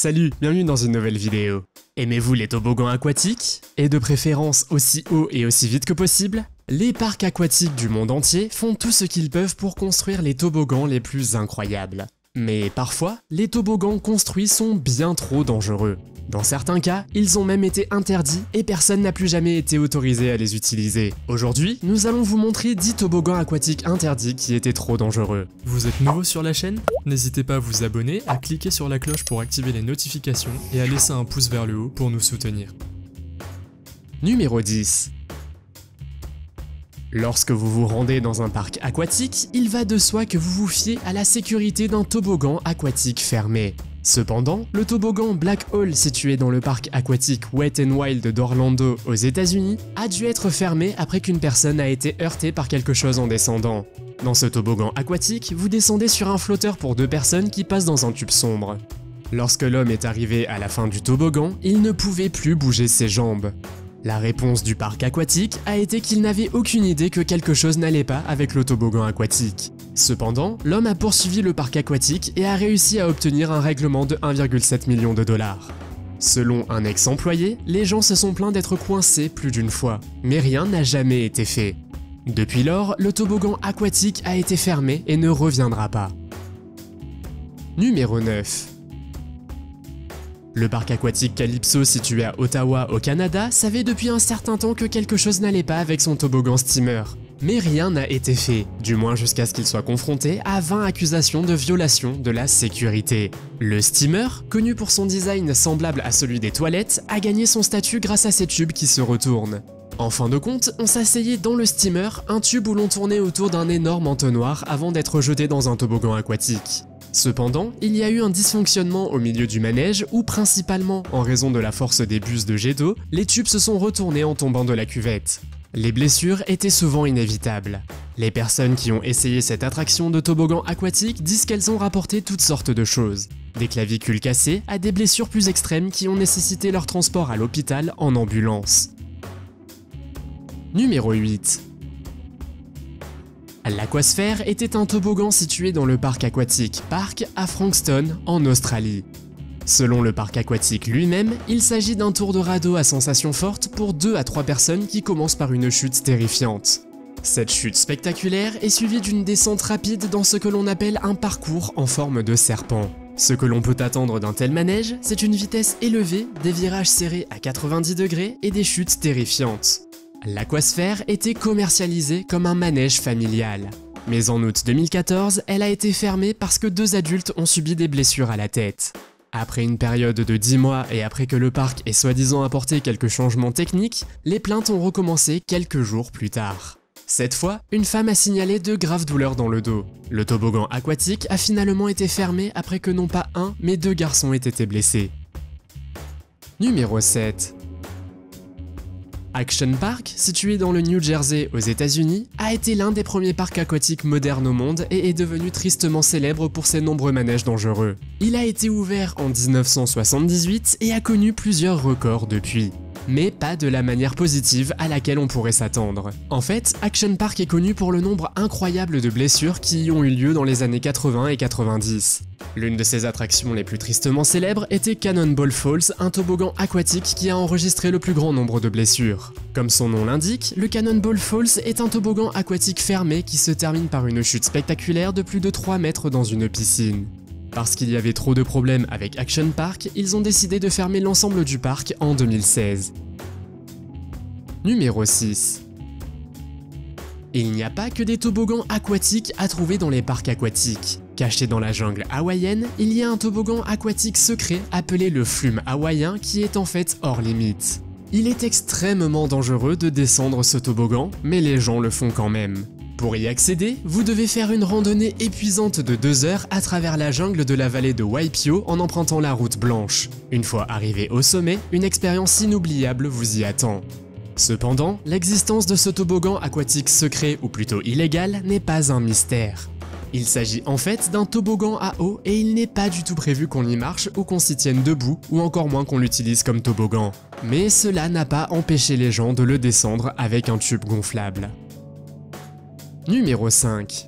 Salut, bienvenue dans une nouvelle vidéo. Aimez-vous les toboggans aquatiques? Et de préférence aussi haut et aussi vite que possible Les parcs aquatiques du monde entier font tout ce qu'ils peuvent pour construire les toboggans les plus incroyables. Mais parfois, les toboggans construits sont bien trop dangereux. Dans certains cas, ils ont même été interdits et personne n'a plus jamais été autorisé à les utiliser. Aujourd'hui, nous allons vous montrer 10 toboggans aquatiques interdits qui étaient trop dangereux. Vous êtes nouveau sur la chaîne? N'hésitez pas à vous abonner, à cliquer sur la cloche pour activer les notifications et à laisser un pouce vers le haut pour nous soutenir. Numéro 10. Lorsque vous vous rendez dans un parc aquatique, il va de soi que vous vous fiez à la sécurité d'un toboggan aquatique fermé. Cependant, le toboggan Black Hole situé dans le parc aquatique Wet n Wild d'Orlando aux États-Unis a dû être fermé après qu'une personne a été heurtée par quelque chose en descendant. Dans ce toboggan aquatique, vous descendez sur un flotteur pour deux personnes qui passent dans un tube sombre. Lorsque l'homme est arrivé à la fin du toboggan, il ne pouvait plus bouger ses jambes. La réponse du parc aquatique a été qu'il n'avait aucune idée que quelque chose n'allait pas avec le toboggan aquatique. Cependant, l'homme a poursuivi le parc aquatique et a réussi à obtenir un règlement de 1,7 million de dollars. Selon un ex-employé, les gens se sont plaints d'être coincés plus d'une fois, mais rien n'a jamais été fait. Depuis lors, le toboggan aquatique a été fermé et ne reviendra pas. Numéro 9. Le parc aquatique Calypso situé à Ottawa au Canada savait depuis un certain temps que quelque chose n'allait pas avec son toboggan steamer. Mais rien n'a été fait, du moins jusqu'à ce qu'il soit confronté à 20 accusations de violation de la sécurité. Le steamer, connu pour son design semblable à celui des toilettes, a gagné son statut grâce à ses tubes qui se retournent. En fin de compte, on s'asseyait dans le steamer, un tube où l'on tournait autour d'un énorme entonnoir avant d'être jeté dans un toboggan aquatique. Cependant, il y a eu un dysfonctionnement au milieu du manège où principalement en raison de la force des bus de jet d'eau, les tubes se sont retournés en tombant de la cuvette. Les blessures étaient souvent inévitables. Les personnes qui ont essayé cette attraction de toboggan aquatique disent qu'elles ont rapporté toutes sortes de choses. Des clavicules cassées à des blessures plus extrêmes qui ont nécessité leur transport à l'hôpital en ambulance. Numéro 8. L'Aquasphère était un toboggan situé dans le parc aquatique Park à Frankston, en Australie. Selon le parc aquatique lui-même, il s'agit d'un tour de radeau à sensation forte pour 2 à 3 personnes qui commencent par une chute terrifiante. Cette chute spectaculaire est suivie d'une descente rapide dans ce que l'on appelle un parcours en forme de serpent. Ce que l'on peut attendre d'un tel manège, c'est une vitesse élevée, des virages serrés à 90 degrés et des chutes terrifiantes. L'aquasphère était commercialisée comme un manège familial. Mais en août 2014, elle a été fermée parce que deux adultes ont subi des blessures à la tête. Après une période de 10 mois et après que le parc ait soi-disant apporté quelques changements techniques, les plaintes ont recommencé quelques jours plus tard. Cette fois, une femme a signalé de graves douleurs dans le dos. Le toboggan aquatique a finalement été fermé après que non pas un, mais deux garçons aient été blessés. Numéro 7. Action Park, situé dans le New Jersey aux États-Unis, a été l'un des premiers parcs aquatiques modernes au monde et est devenu tristement célèbre pour ses nombreux manèges dangereux. Il a été ouvert en 1978 et a connu plusieurs records depuis mais pas de la manière positive à laquelle on pourrait s'attendre. En fait, Action Park est connu pour le nombre incroyable de blessures qui y ont eu lieu dans les années 80 et 90. L'une de ses attractions les plus tristement célèbres était Cannonball Falls, un toboggan aquatique qui a enregistré le plus grand nombre de blessures. Comme son nom l'indique, le Cannonball Falls est un toboggan aquatique fermé qui se termine par une chute spectaculaire de plus de 3 mètres dans une piscine. Parce qu'il y avait trop de problèmes avec Action Park, ils ont décidé de fermer l'ensemble du parc en 2016. Numéro 6. Il n'y a pas que des toboggans aquatiques à trouver dans les parcs aquatiques. Caché dans la jungle hawaïenne, il y a un toboggan aquatique secret appelé le flume hawaïen qui est en fait hors limite. Il est extrêmement dangereux de descendre ce toboggan, mais les gens le font quand même. Pour y accéder, vous devez faire une randonnée épuisante de 2 heures à travers la jungle de la vallée de Waipio en empruntant la route blanche. Une fois arrivé au sommet, une expérience inoubliable vous y attend. Cependant, l'existence de ce toboggan aquatique secret ou plutôt illégal n'est pas un mystère. Il s'agit en fait d'un toboggan à eau et il n'est pas du tout prévu qu'on y marche ou qu'on s'y tienne debout ou encore moins qu'on l'utilise comme toboggan. Mais cela n'a pas empêché les gens de le descendre avec un tube gonflable. Numéro 5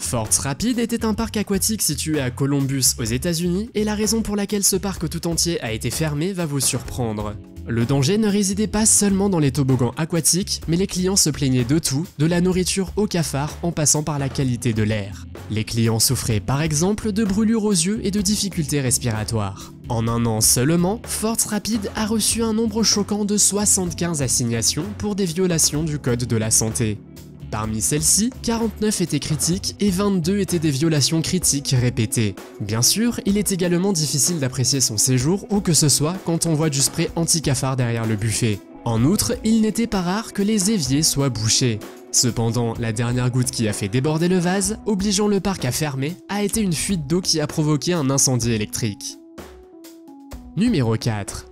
Forts Rapid était un parc aquatique situé à Columbus aux États-Unis et la raison pour laquelle ce parc tout entier a été fermé va vous surprendre. Le danger ne résidait pas seulement dans les toboggans aquatiques, mais les clients se plaignaient de tout, de la nourriture au cafard en passant par la qualité de l'air. Les clients souffraient par exemple de brûlures aux yeux et de difficultés respiratoires. En un an seulement, Forts Rapid a reçu un nombre choquant de 75 assignations pour des violations du code de la santé. Parmi celles-ci, 49 étaient critiques et 22 étaient des violations critiques répétées. Bien sûr, il est également difficile d'apprécier son séjour ou que ce soit quand on voit du spray anti-cafard derrière le buffet. En outre, il n'était pas rare que les éviers soient bouchés. Cependant, la dernière goutte qui a fait déborder le vase, obligeant le parc à fermer, a été une fuite d'eau qui a provoqué un incendie électrique. Numéro 4.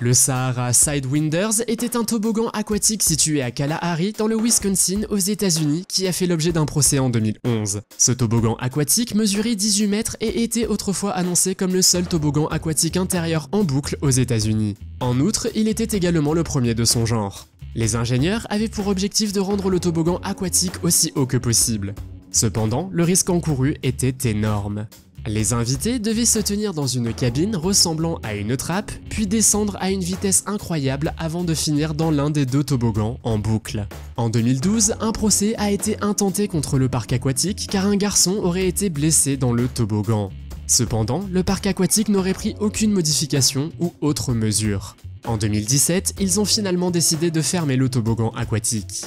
Le Sahara Sidewinders était un toboggan aquatique situé à Kalahari dans le Wisconsin aux États-Unis qui a fait l'objet d'un procès en 2011. Ce toboggan aquatique mesurait 18 mètres et était autrefois annoncé comme le seul toboggan aquatique intérieur en boucle aux États-Unis. En outre, il était également le premier de son genre. Les ingénieurs avaient pour objectif de rendre le toboggan aquatique aussi haut que possible. Cependant, le risque encouru était énorme. Les invités devaient se tenir dans une cabine ressemblant à une trappe, puis descendre à une vitesse incroyable avant de finir dans l'un des deux toboggans en boucle. En 2012, un procès a été intenté contre le parc aquatique car un garçon aurait été blessé dans le toboggan. Cependant, le parc aquatique n'aurait pris aucune modification ou autre mesure. En 2017, ils ont finalement décidé de fermer le toboggan aquatique.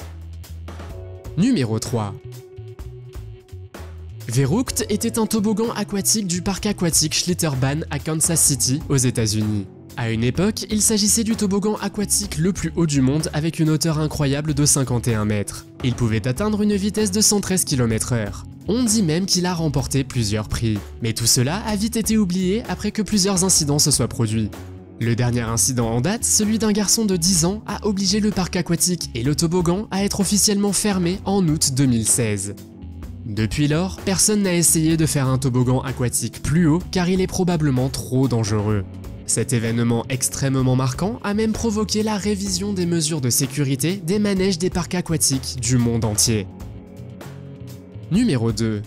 Numéro 3. Verucht était un toboggan aquatique du parc aquatique Schlitterbahn à Kansas City, aux États-Unis. À une époque, il s'agissait du toboggan aquatique le plus haut du monde avec une hauteur incroyable de 51 mètres. Il pouvait atteindre une vitesse de 113 km/h. On dit même qu'il a remporté plusieurs prix. Mais tout cela a vite été oublié après que plusieurs incidents se soient produits. Le dernier incident en date, celui d'un garçon de 10 ans, a obligé le parc aquatique et le toboggan à être officiellement fermés en août 2016. Depuis lors, personne n'a essayé de faire un toboggan aquatique plus haut car il est probablement trop dangereux. Cet événement extrêmement marquant a même provoqué la révision des mesures de sécurité des manèges des parcs aquatiques du monde entier. Numéro 2.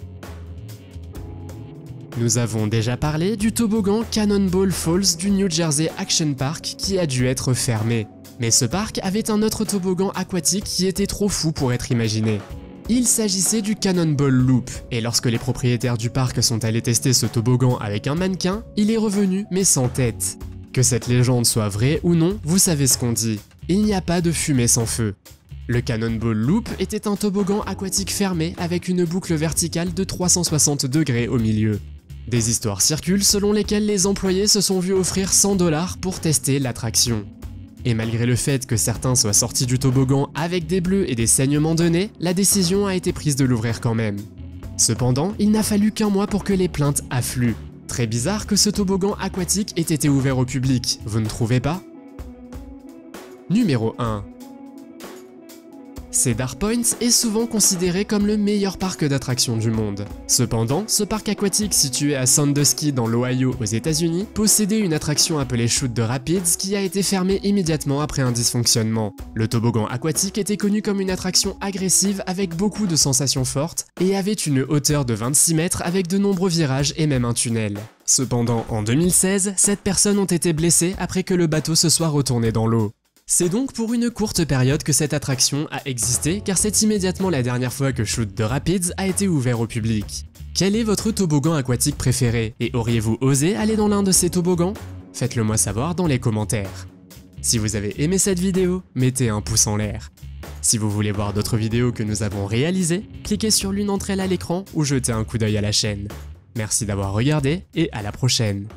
Nous avons déjà parlé du toboggan Cannonball Falls du New Jersey Action Park qui a dû être fermé. Mais ce parc avait un autre toboggan aquatique qui était trop fou pour être imaginé. Il s'agissait du Cannonball Loop, et lorsque les propriétaires du parc sont allés tester ce toboggan avec un mannequin, il est revenu mais sans tête. Que cette légende soit vraie ou non, vous savez ce qu'on dit. Il n'y a pas de fumée sans feu. Le Cannonball Loop était un toboggan aquatique fermé avec une boucle verticale de 360 degrés au milieu. Des histoires circulent selon lesquelles les employés se sont vus offrir 100 dollars pour tester l'attraction. Et malgré le fait que certains soient sortis du toboggan avec des bleus et des saignements de nez, la décision a été prise de l'ouvrir quand même. Cependant, il n'a fallu qu'un mois pour que les plaintes affluent. Très bizarre que ce toboggan aquatique ait été ouvert au public, vous ne trouvez pas? Numéro 1. Cedar Point est souvent considéré comme le meilleur parc d'attractions du monde. Cependant, ce parc aquatique situé à Sandusky dans l'Ohio aux États-Unis possédait une attraction appelée Shoot de Rapids qui a été fermée immédiatement après un dysfonctionnement. Le toboggan aquatique était connu comme une attraction agressive avec beaucoup de sensations fortes et avait une hauteur de 26 mètres avec de nombreux virages et même un tunnel. Cependant, en 2016, 7 personnes ont été blessées après que le bateau se soit retourné dans l'eau. C'est donc pour une courte période que cette attraction a existé car c'est immédiatement la dernière fois que Shoot the Rapids a été ouvert au public. Quel est votre toboggan aquatique préféré et auriez-vous osé aller dans l'un de ces toboggans? Faites-le moi savoir dans les commentaires. Si vous avez aimé cette vidéo, mettez un pouce en l'air. Si vous voulez voir d'autres vidéos que nous avons réalisées, cliquez sur l'une d'entre elles à l'écran ou jetez un coup d'œil à la chaîne. Merci d'avoir regardé et à la prochaine